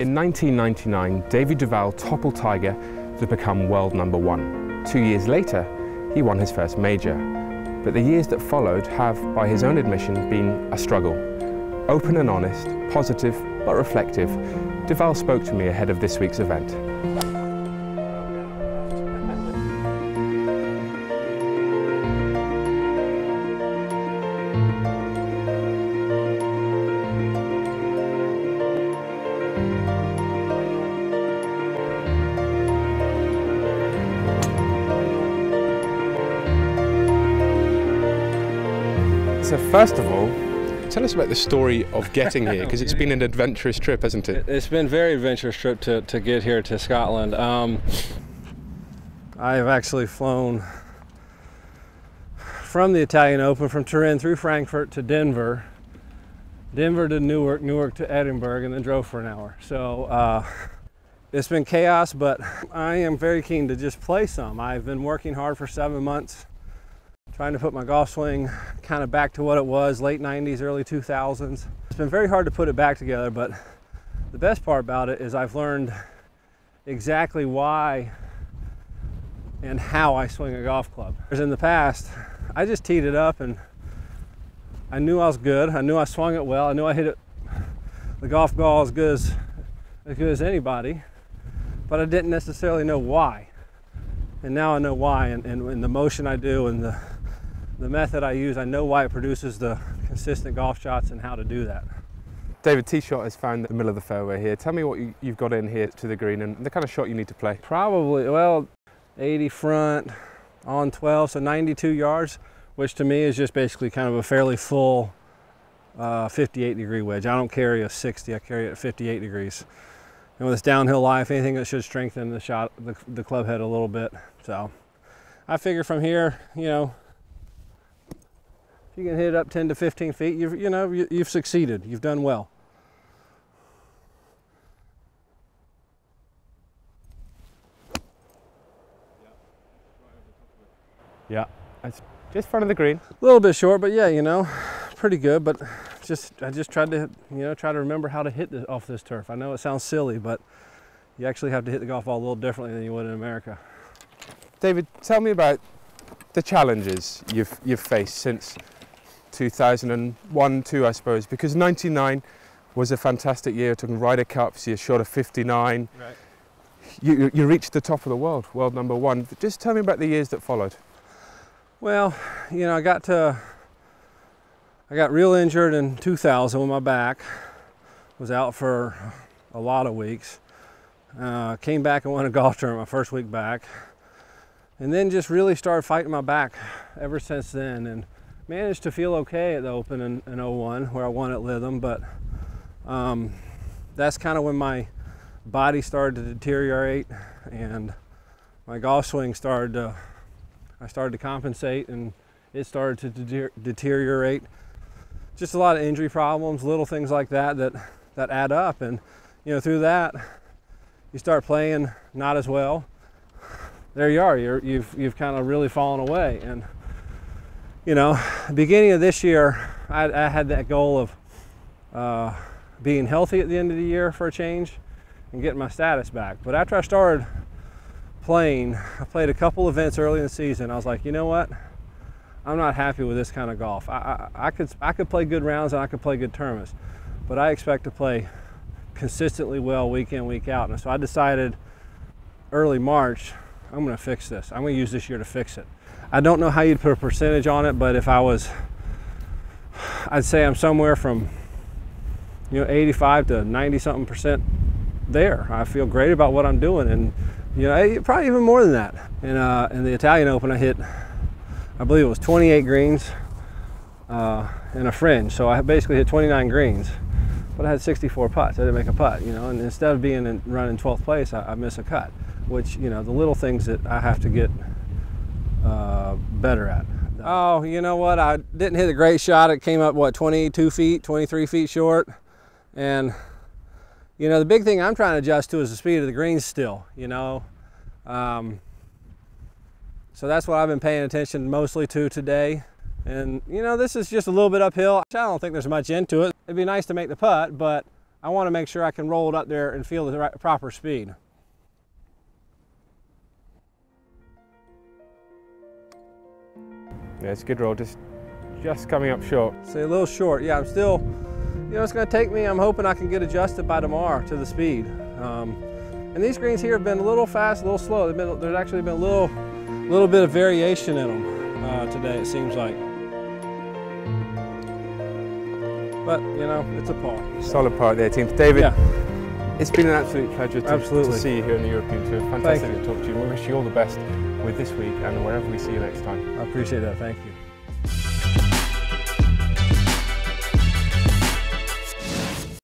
In 1999, David Duval toppled Tiger to become world number one. Two years later, he won his first major. But the years that followed have, by his own admission, been a struggle. Open and honest, positive but reflective, Duval spoke to me ahead of this week's event. So first of all, tell us about the story of getting here, because it's been an adventurous trip, hasn't it? It's been a very adventurous trip to, to get here to Scotland. Um, I have actually flown from the Italian Open, from Turin through Frankfurt to Denver, Denver to Newark, Newark to Edinburgh, and then drove for an hour. So uh, it's been chaos, but I am very keen to just play some. I've been working hard for seven months trying to put my golf swing kind of back to what it was late 90s early 2000s it's been very hard to put it back together but the best part about it is i've learned exactly why and how i swing a golf club. Because in the past i just teed it up and i knew i was good. I knew i swung it well. I knew i hit it the golf ball as good as as good as anybody but i didn't necessarily know why. And now i know why and, and, and the motion i do and the the method I use, I know why it produces the consistent golf shots and how to do that. David, tee shot has found the middle of the fairway here. Tell me what you, have got in here to the green and the kind of shot you need to play. Probably, well, 80 front on 12, so 92 yards, which to me is just basically kind of a fairly full uh, 58 degree wedge. I don't carry a 60, I carry it at 58 degrees. And with this downhill lie, if anything, that should strengthen the shot, the, the club head a little bit. So I figure from here, you know, you can hit it up 10 to 15 feet, you've, you know, you, you've succeeded. You've done well. Yeah, it's just front of the green. A little bit short, but yeah, you know, pretty good. But just I just tried to, you know, try to remember how to hit this, off this turf. I know it sounds silly, but you actually have to hit the golf ball a little differently than you would in America. David, tell me about the challenges you've you've faced since 2001, 2, I suppose, because 99 was a fantastic year. Took Ryder Cups, you shot a 59. Right. You, you reached the top of the world, world number one. Just tell me about the years that followed. Well, you know, I got to, I got real injured in 2000 with my back. Was out for a lot of weeks. Uh, came back and won a golf tournament my first week back. And then just really started fighting my back ever since then. And managed to feel okay at the Open in, in 01 where I won at Lytham, but um, that's kind of when my body started to deteriorate and my golf swing started to, I started to compensate and it started to de deteriorate. Just a lot of injury problems, little things like that that, that add up. And, you know, through that, you start playing not as well. There you are, you're, you've, you've kind of really fallen away. And you know, beginning of this year, I, I had that goal of uh, being healthy at the end of the year for a change and getting my status back. But after I started playing, I played a couple events early in the season. I was like, you know what? I'm not happy with this kind of golf. I, I, I, could I could play good rounds and I could play good tournaments, but I expect to play consistently well week in week out. And so I decided early March, I'm going to fix this. I'm going to use this year to fix it. I don't know how you'd put a percentage on it, but if I was, I'd say I'm somewhere from, you know, 85 to 90 something percent there. I feel great about what I'm doing, and you know, probably even more than that. In uh, in the Italian Open, I hit, I believe it was 28 greens uh, and a fringe. So I basically hit 29 greens, but I had 64 putts. I didn't make a putt, you know. And instead of being in, running 12th place, I, I miss a cut. Which you know, the little things that I have to get uh, better at. Oh, you know what? I didn't hit a great shot. It came up, what, 22 feet, 23 feet short. And, you know, the big thing I'm trying to adjust to is the speed of the greens still, you know. Um, so that's what I've been paying attention mostly to today. And, you know, this is just a little bit uphill. I don't think there's much into it. It'd be nice to make the putt, but I want to make sure I can roll it up there and feel the right, proper speed. Yeah, it's a good roll, just, just coming up short. See, a little short. Yeah, I'm still, you know, it's going to take me, I'm hoping I can get adjusted by tomorrow to the speed. Um, and these greens here have been a little fast, a little slow. They've been, there's actually been a little, little bit of variation in them uh, today, it seems like. But, you know, it's a par. Solid par there, team. David, Yeah, it's been an absolute pleasure to, Absolutely. to see you here in the European Tour. Fantastic to talk to you. We wish you all the best with this week and wherever we see you next time. I appreciate that. Thank you.